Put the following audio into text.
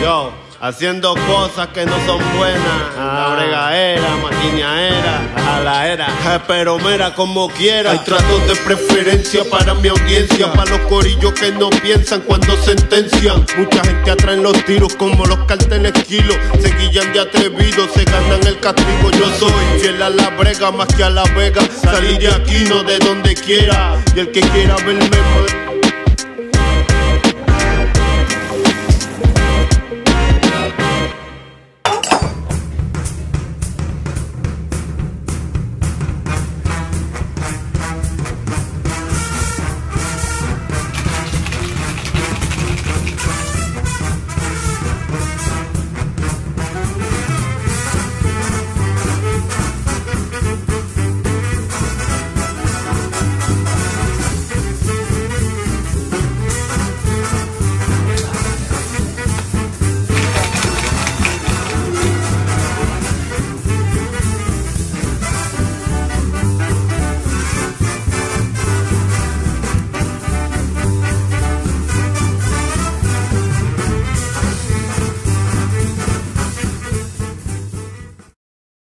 Yo, haciendo cosas que no son buenas. Ah. La bregaera, maquiñaera, a la era. Eh, pero mira como quiera. Hay tratos de preferencia para mi audiencia. Para los corillos que no piensan cuando sentencian. Mucha gente atraen los tiros como los carteles kilos. Se guillan de atrevidos, se ganan el castigo. Yo soy fiel a la brega más que a la vega. Salir de aquí, no de donde quiera. Y el que quiera verme,